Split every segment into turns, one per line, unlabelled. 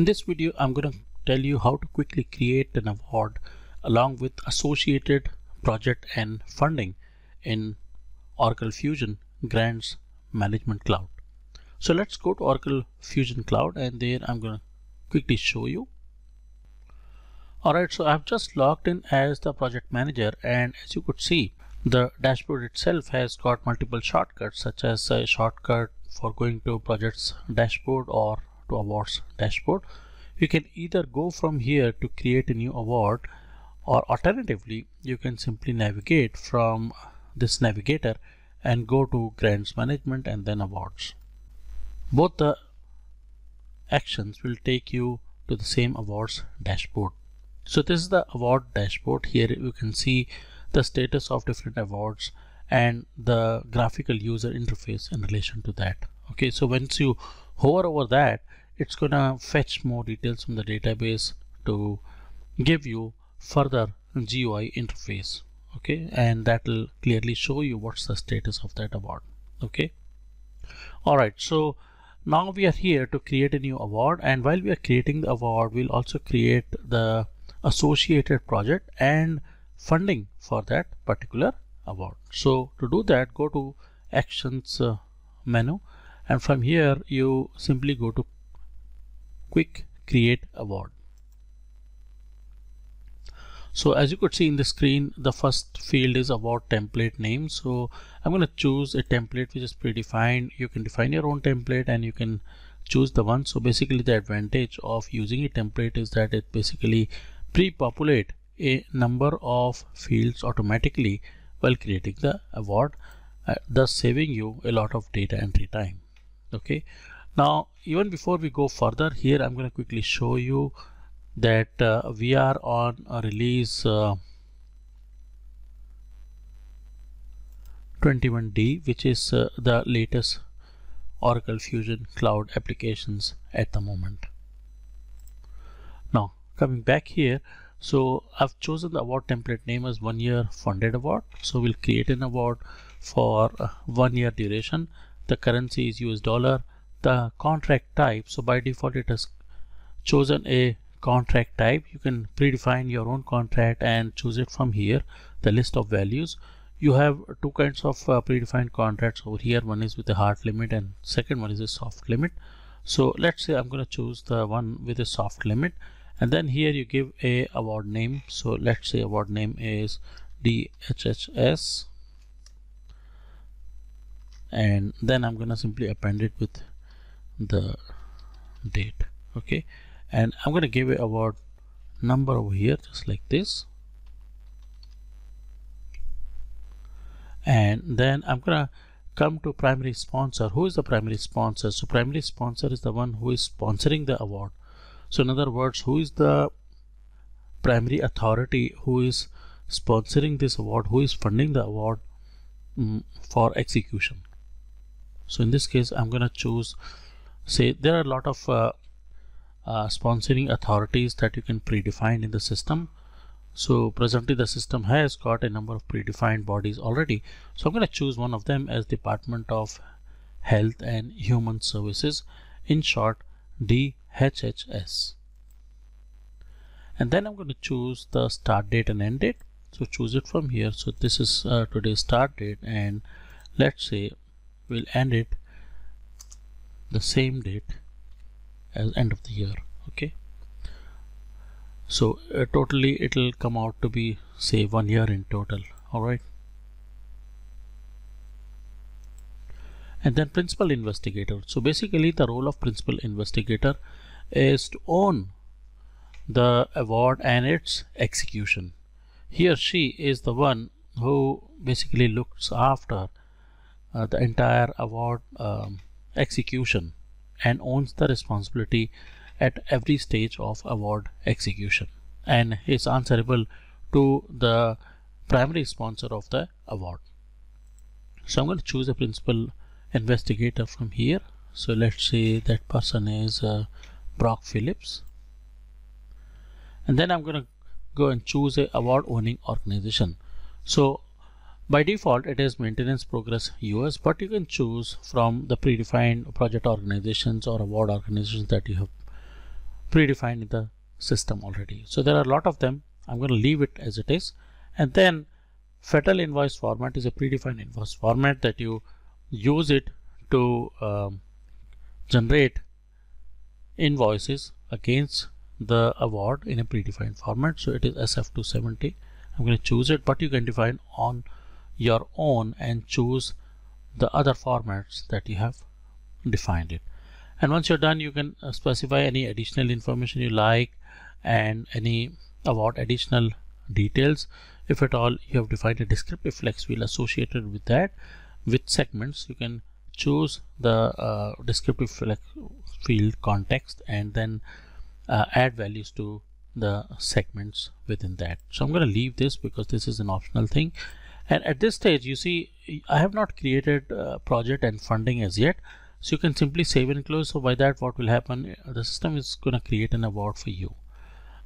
In this video, I'm going to tell you how to quickly create an award along with associated project and funding in Oracle Fusion Grants Management Cloud. So let's go to Oracle Fusion Cloud and there I'm going to quickly show you. Alright, so I've just logged in as the project manager and as you could see, the dashboard itself has got multiple shortcuts such as a shortcut for going to projects dashboard or to awards dashboard. You can either go from here to create a new award or alternatively you can simply navigate from this navigator and go to grants management and then awards. Both the actions will take you to the same awards dashboard. So this is the award dashboard. Here you can see the status of different awards and the graphical user interface in relation to that. Okay, so once you hover over that, it's gonna fetch more details from the database to give you further GUI interface okay? And that will clearly show you what's the status of that award okay? All right so now we are here to create a new award and while we are creating the award we'll also create the associated project and funding for that particular award. So to do that go to actions uh, menu and from here you simply go to quick create award so as you could see in the screen, the first field is award template name. So I'm going to choose a template which is predefined. You can define your own template and you can choose the one. So basically the advantage of using a template is that it basically pre-populate a number of fields automatically while creating the award, uh, thus saving you a lot of data entry time. Okay. Now, even before we go further here, I'm going to quickly show you that uh, we are on a release uh, 21D which is uh, the latest Oracle Fusion Cloud applications at the moment. Now coming back here so I've chosen the award template name as one year funded award. So we'll create an award for uh, one year duration. The currency is US dollar the contract type. So by default it has chosen a contract type. You can predefine your own contract and choose it from here the list of values. You have two kinds of uh, predefined contracts over here. One is with a hard limit and second one is a soft limit. So let's say I'm going to choose the one with a soft limit. And then here you give a award name. So let's say award name is DHHS and then I'm gonna simply append it with the date okay? And I'm going to give a award number over here just like this. And then I'm gonna come to primary sponsor. Who is the primary sponsor? So primary sponsor is the one who is sponsoring the award. So in other words who is the primary authority who is sponsoring this award who is funding the award mm, for execution? So in this case I'm gonna choose say there are a lot of uh, uh, sponsoring authorities that you can predefine in the system. So presently the system has got a number of predefined bodies already. So I'm going to choose one of them as Department of Health and Human Services, in short DHHS. And then I'm going to choose the start date and end date. So choose it from here. So this is uh, today's start date and let's say we'll end it the same date as end of the year okay? So uh, totally it'll come out to be say one year in total all right and then principal investigator. So basically the role of principal investigator is to own the award and its execution. He or she is the one who basically looks after uh, the entire award um, execution and owns the responsibility at every stage of award execution and is answerable to the primary sponsor of the award. So I'm going to choose a principal investigator from here. So let's say that person is uh, Brock Phillips. And then I'm going to go and choose a award owning organization. So by default, it is maintenance progress US, but you can choose from the predefined project organizations or award organizations that you have predefined in the system already. So there are a lot of them. I'm going to leave it as it is. And then federal invoice format is a predefined invoice format that you use it to um, generate invoices against the award in a predefined format. So it is SF270. I'm going to choose it, but you can define on your own and choose the other formats that you have defined it. And once you're done, you can uh, specify any additional information you like and any award additional details. If at all you have defined a descriptive flex field associated with that with segments, you can choose the uh, descriptive flex field context and then uh, add values to the segments within that. So I'm going to leave this because this is an optional thing. And at this stage, you see, I have not created project and funding as yet. So you can simply save and close. So by that, what will happen? Uh, the system is going to create an award for you.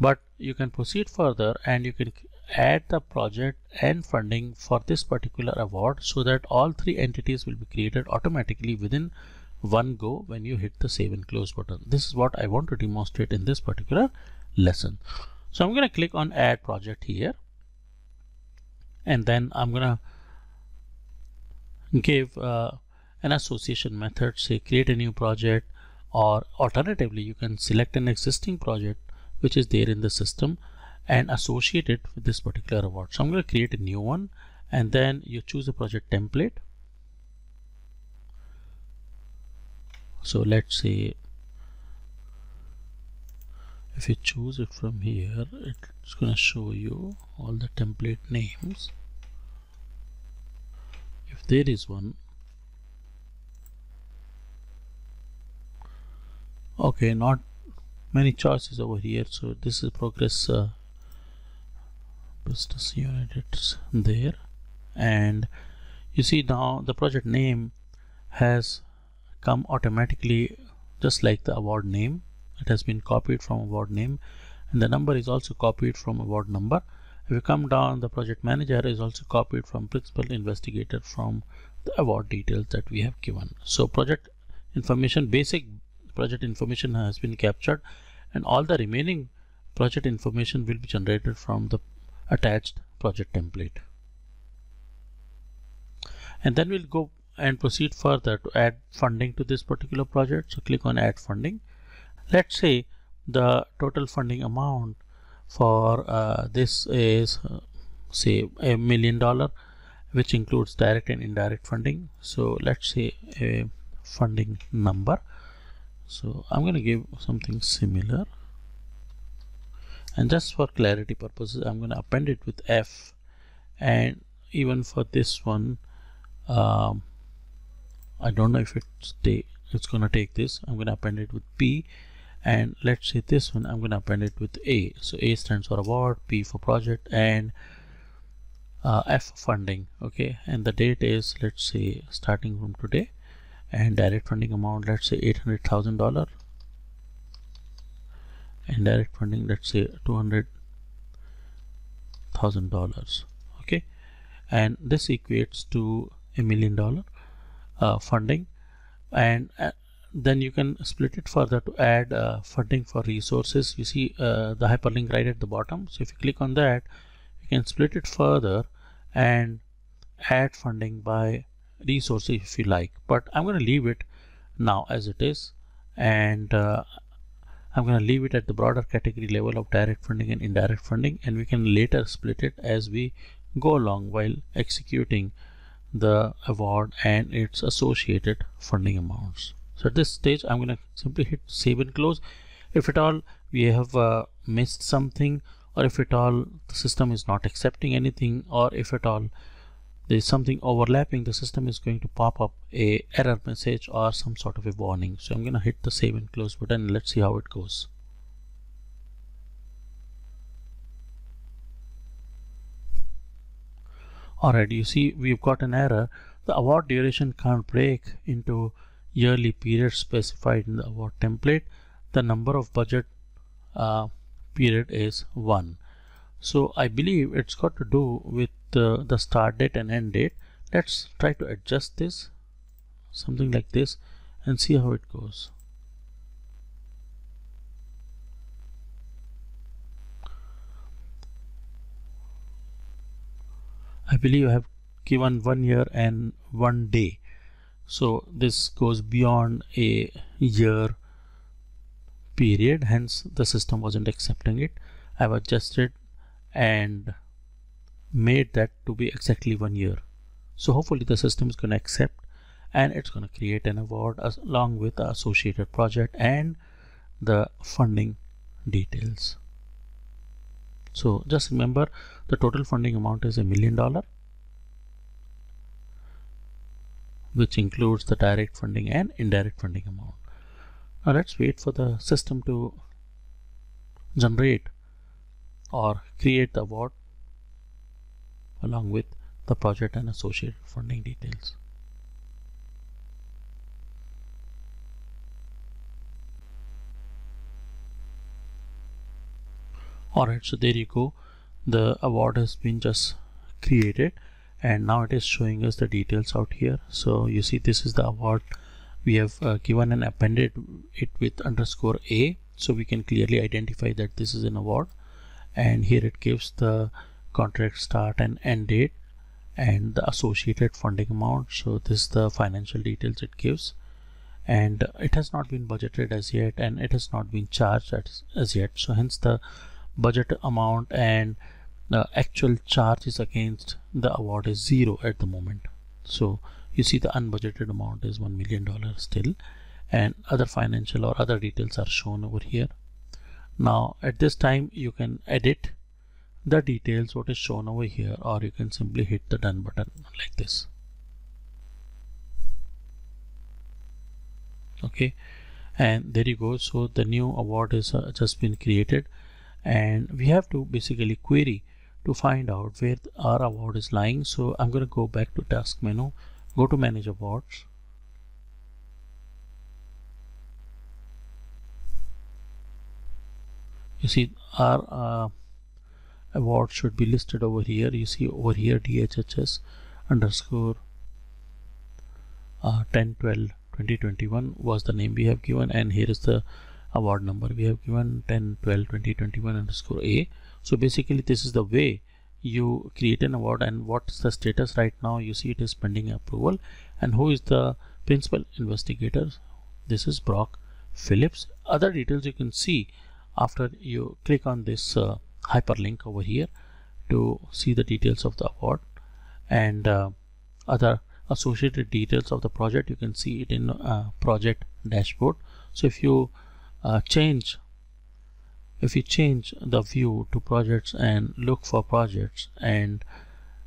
But you can proceed further and you can add the project and funding for this particular award so that all three entities will be created automatically within one go when you hit the save and close button. This is what I want to demonstrate in this particular lesson. So I'm going to click on add project here and then I'm to give uh, an association method say create a new project or alternatively you can select an existing project which is there in the system and associate it with this particular award. So I'm going to create a new one and then you choose a project template so let's say if you choose it from here it's going to show you all the template names. If there is one. Okay not many choices over here so this is progress uh, business unit it's there. And you see now the project name has come automatically just like the award name it has been copied from award name and the number is also copied from award number if you come down the project manager is also copied from principal investigator from the award details that we have given so project information basic project information has been captured and all the remaining project information will be generated from the attached project template and then we'll go and proceed further to add funding to this particular project. So click on add funding. Let's say the total funding amount for uh, this is uh, say a million dollar which includes direct and indirect funding. So let's say a funding number. So I'm going to give something similar and just for clarity purposes I'm going to append it with F and even for this one um, I don't know if it's it's gonna take this I'm gonna append it with P and let's say this one I'm gonna append it with A. So A stands for award P for project and uh, F funding okay? And the date is let's say starting from today. And direct funding amount let's say eight hundred thousand dollar and direct funding let's say two hundred thousand dollars okay? And this equates to a million dollar uh, funding. And uh, then you can split it further to add uh, funding for resources. You see uh, the hyperlink right at the bottom. So if you click on that you can split it further and add funding by resources if you like. But I'm going to leave it now as it is. And uh, I'm going to leave it at the broader category level of direct funding and indirect funding. And we can later split it as we go along while executing the award and its associated funding amounts. So at this stage, I'm going to simply hit save and close. If at all we have uh, missed something or if at all the system is not accepting anything or if at all there is something overlapping, the system is going to pop up a error message or some sort of a warning. So I'm going to hit the save and close button. Let's see how it goes. Alright, you see we've got an error. The award duration can't break into yearly period specified in our template the number of budget uh, period is 1 so I believe it's got to do with uh, the start date and end date. Let's try to adjust this something like this and see how it goes. I believe I have given one year and one day so this goes beyond a year period hence the system wasn't accepting it. I've adjusted and made that to be exactly one year. So hopefully the system is going to accept and it's going to create an award along with the associated project and the funding details. So just remember the total funding amount is a million dollar which includes the direct funding and indirect funding amount now let's wait for the system to generate or create the award along with the project and associated funding details. Alright, so there you go. The award has been just created and now it is showing us the details out here. So you see this is the award. We have uh, given and appended it with underscore A. So we can clearly identify that this is an award. And here it gives the contract start and end date and the associated funding amount. So this is the financial details it gives. And it has not been budgeted as yet and it has not been charged as, as yet. So hence the budget amount and the actual charge is against the award is zero at the moment. So you see the unbudgeted amount is one million dollars still and other financial or other details are shown over here. Now at this time you can edit the details what is shown over here or you can simply hit the done button like this. Okay? And there you go. So the new award is uh, just been created and we have to basically query to find out where our award is lying. So I'm going to go back to task menu go to manage awards. You see our uh, award should be listed over here. You see over here DHHS underscore uh, 10 12 2021 was the name we have given. And here is the award number we have given 10 12 2021 underscore A so basically this is the way you create an award and what's the status right now. You see it is pending approval. And who is the principal investigator? This is Brock Phillips. Other details you can see after you click on this uh, hyperlink over here to see the details of the award and uh, other associated details of the project. You can see it in uh, project dashboard. So if you uh, change if you change the view to projects and look for projects and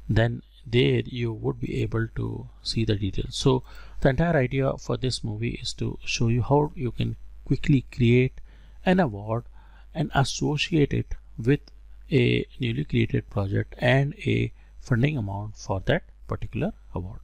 then there you would be able to see the details. So the entire idea for this movie is to show you how you can quickly create an award and associate it with a newly created project and a funding amount for that particular award